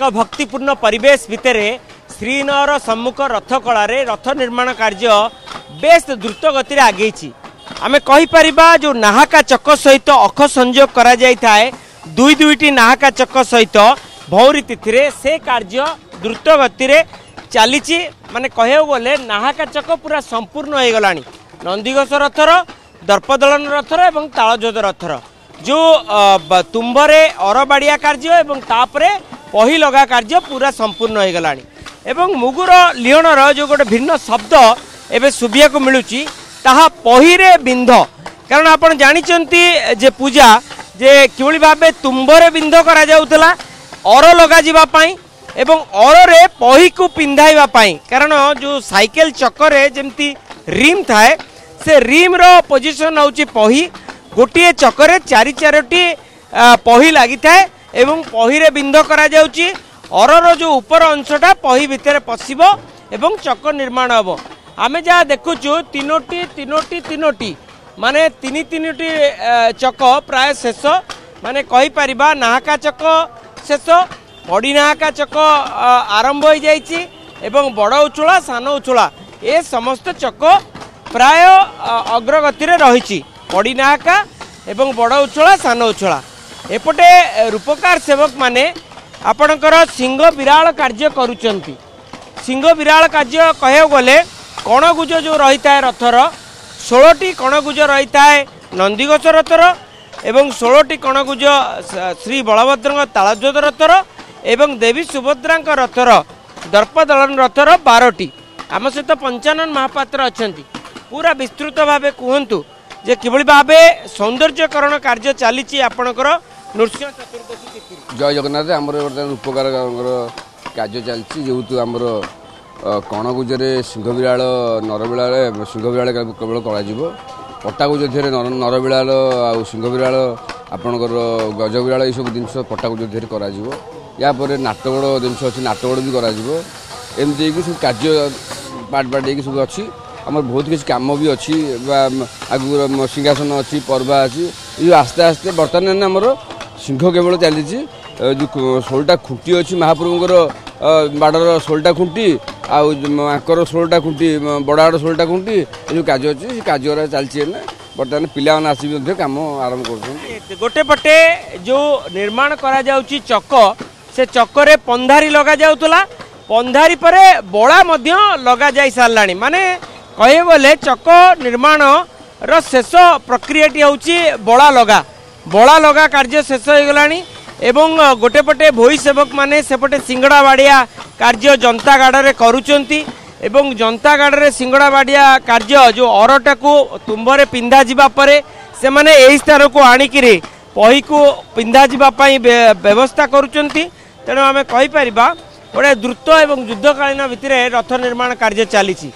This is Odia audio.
ଏକ ଭକ୍ତିପୂର୍ଣ୍ଣ ପରିବେଶ ଭିତରେ ଶ୍ରୀନଗର ସମ୍ମୁଖ ରଥ କଳାରେ ରଥ ନିର୍ମାଣ କାର୍ଯ୍ୟ ବେଶ ଦ୍ରୁତ ଗତିରେ ଆଗେଇଛି। ଆମେ କହିପାରିବା ଯେଉଁ ନାହାକା ଚକ ସହିତ ଅଖ ସଂଯୋଗ କରାଯାଇଥାଏ ଦୁଇ ଦୁଇଟି ନାହାକା ଚକ ସହିତ ଭଉଁରୀ ତିଥିରେ ସେ କାର୍ଯ୍ୟ ଦ୍ରୁତ ଗତିରେ ଚାଲିଛି। ମାନେ କହିବାକୁ ଗଲେ ନାହାକା ଚକ ପୁରା ସମ୍ପୂର୍ଣ୍ଣ ହୋଇଗଲାଣି। ନନ୍ଦିଘୋଷ ରଥର ଦର୍ପଦଳନ ରଥର ଏବଂ ତାଳଧ୍ୱଜ ରଥର। ଯେଉଁ ତୁମ୍ଭରେ ଅରବାଡ଼ିଆ କାର୍ଯ୍ୟ ଏବଂ ତାପରେ ପହି ଲଗା କାର୍ଯ୍ୟ ପୁରା ସମ୍ପୂର୍ଣ୍ଣ ହୋଇଗଲାଣି ଏବଂ ମୁଗୁର ଲିଅଣର ଯେଉଁ ଗୋଟେ ଭିନ୍ନ ଶବ୍ଦ ଏବେ ଶୁଭିବାକୁ ମିଳୁଛି ତାହା ପହିରେ ବିନ୍ଧ କାରଣ ଆପଣ ଜାଣିଛନ୍ତି ଯେ ପୂଜା ଯେ କିଭଳି ଭାବେ ତୁମ୍ଭରେ ବିନ୍ଧ କରାଯାଉଥିଲା ଅର ଲଗାଯିବା ପାଇଁ ଏବଂ ଅରରେ ପହିକୁ ପିନ୍ଧାଇବା ପାଇଁ କାରଣ ଯେଉଁ ସାଇକେଲ ଚକରେ ଯେମିତି ରିମ୍ ଥାଏ ସେ ରିମ୍ର ପୋଜିସନ୍ ହେଉଛି ପହି ଗୋଟିଏ ଚକରେ ଚାରି ଚାରୋଟି ଆ, ପହି ଲାଗିଥାଏ ଏବଂ ପହିରେ ବିନ୍ଧ କରାଯାଉଛି। ଅରର ଯେଉଁ ଉପର ଅଂଶଟା ପହି ଭିତରେ ପଶିବ ଏବଂ ଚକ ନିର୍ମାଣ ହେବ। ଆମେ ଯାହା ଦେଖୁଛୁ ତିନୋଟି ତିନୋଟି ତିନୋଟି ମାନେ ତିନି ତିନିଟି ଚକ ପ୍ରାୟ ଶେଷ। ମାନେ କହିପାରିବା ନାହାକା ଚକ ଶେଷ ବଡ଼ି ନାହାକା ଚକ ଆରମ୍ଭ ହୋଇଯାଇଛି ଏବଂ ବଡ଼ ଉଛୁଳା ସାନ ଉଛୁଳା। ଏ ସମସ୍ତ ଚକ ପ୍ରାୟ ଅଗ୍ରଗତିରେ ରହିଛି। ବଡ଼ି ନାହାକା ଏବଂ ବଡ଼ ଉଛୁଳା ସାନ ଉଛୁଳା। ଏପଟେ ରୂପକାର ସେବକ ମାନେ ଆପଣଙ୍କର ସିଂହ ବିରାଳ କାର୍ଯ୍ୟ କରୁଛନ୍ତି ସିଂହ ବିରାଳ କାର୍ଯ୍ୟ କହିବାକୁ ଗଲେ କଣଗୁଜ ଯେଉଁ ରହିଥାଏ ରଥର ଷୋଳଟି କଣଗୁଜ ରହିଥାଏ ନନ୍ଦିଘୋଷ ରଥର ଏବଂ ଷୋଳଟି କଣଗୁଜ ଶ୍ରୀ ବଳଭଦ୍ରଙ୍କ ତାଳଧ୍ୱଜ ରଥର ଏବଂ ଦେବୀ ସୁଭଦ୍ରାଙ୍କ ରଥର ଦର୍ପଦଳନ ରଥର ବାରଟି। ଆମ ସହିତ ପଞ୍ଚାନନ ମହାପାତ୍ର ଅଛନ୍ତି। ପୁରା ବିସ୍ତୃତ ଭାବେ କୁହନ୍ତୁ ଯେ କିଭଳି ଭାବେ ସୌନ୍ଦର୍ଯ୍ୟକରଣ କାର୍ଯ୍ୟ ଚାଲିଛି ଆପଣଙ୍କର ନୃସିଂହ ଚତୁର୍ଦ୍ଦଶୀ ଜୟ ଜଗନ୍ନାଥ ଆମର ବର୍ତ୍ତମାନ ଉପକାରଙ୍କର କାର୍ଯ୍ୟ ଚାଲିଛି। ଯେହେତୁ ଆମର କଣଗୁଜରେ ସିଂହବିଳାଳ ନରବିଳାଳ ସିଂହବିଳାଳ କେବଳ କରାଯିବ। ପଟାଗୁଜ ଧିରେ ନର- ନରବିଳାଳ ଆଉ ସିଂହବିଳାଳ ଆପଣଙ୍କର ଗଜବିଳାଳ ଏସବୁ ଜିନିଷ ପଟାଗୁଜ ଧିରେ କରାଯିବ। ୟାପରେ ନାଟଗଡ଼ ଜିନିଷ ଅଛି ନାଟଗଡ଼ ବି କରାଯିବ। ଏମିତି ହେଇକି ସବୁ କାର୍ଯ୍ୟ ପାର୍ଟ ପାର୍ଟ ହେଇକି ସବୁ ଅଛି। ଆମର ବହୁତ କିଛି କାମ ବି ଅଛି। ବା ଆଗକୁ ସିଂହାସନ ଅଛି ପର୍ବା ଅଛି। ଏ ଯେଉଁ ଆସ୍ତେ ଆସ୍ତେ ବର୍ତ୍ତମାନ ଆମର ସିଂହ କେବଳ ଚାଲିଛି। ଯେଉଁ ଷୋଳଟା ଖୁଣ୍ଟି ଅଛି ମହାପ୍ରଭୁଙ୍କର ବାଡ଼ର ଷୋଳଟା ଖୁଣ୍ଟି ଆଉ ଆଙ୍କର ଷୋଳଟା ଖୁଣ୍ଟି ମ- ବଡ଼ ଆଡ଼ ଷୋଳଟା ଖୁଣ୍ଟି ଏ ଯେଉଁ କାର୍ଯ୍ୟ ଅଛି ସେ କାର୍ଯ୍ୟଗୁଡ଼ା ଚାଲିଛି ଏଇନା। ବର୍ତ୍ତମାନ ପିଲାମାନେ ଆସିକି ମଧ୍ୟ କାମ ଆରମ୍ଭ କରୁଛନ୍ତି। ଗୋଟେ ପଟେ ଯେଉଁ ନିର୍ମାଣ କରାଯାଉଛି ଚକ ସେ ଚକରେ ପନ୍ଧାରି ଲଗାଯାଉଥିଲା। ପନ୍ଧାରି ପରେ ବଳା ମଧ୍ୟ ଲଗାଯାଇ ସାରିଲାଣି। ମାନେ କହିବାକୁ ଗଲେ ଚକ ନିର୍ମାଣର ଶେଷ ପ୍ରକ୍ରିୟାଟି ହେଉଛି ବଳା ଲଗା। ବଳା ଲଗା କାର୍ଯ୍ୟ ଶେଷ ହୋଇଗଲାଣି ଏବଂ ଗୋଟେ ପଟେ ଭୋଇ ସେବକ ମାନେ ସେପଟେ ସିଙ୍ଗଡ଼ା ବାଡ଼ିଆ କାର୍ଯ୍ୟ ଜନ୍ତା ଗାଡ଼ରେ କରୁଛନ୍ତି ଏବଂ ଜନ୍ତା ଗାଡ଼ରେ ସିଙ୍ଗଡ଼ା ବାଡ଼ିଆ କାର୍ଯ୍ୟ ଯେଉଁ ଅରଟାକୁ ତୁମ୍ଭରେ ପିନ୍ଧା ଯିବା ପରେ ସେମାନେ ଏହି ସ୍ଥାନକୁ ଆଣିକିରି ପହିକୁ ପିନ୍ଧା ଯିବା ପାଇଁ ବେ- ବ୍ୟବସ୍ଥା କରୁଛନ୍ତି ତେଣୁ ଆମେ କହିପାରିବା ଗୋଟେ ଦ୍ରୁତ ଏବଂ ଯୁଦ୍ଧକାଳୀନ ଭିତରେ ରଥ ନିର୍ମାଣ କାର୍ଯ୍ୟ ଚାଲିଛି।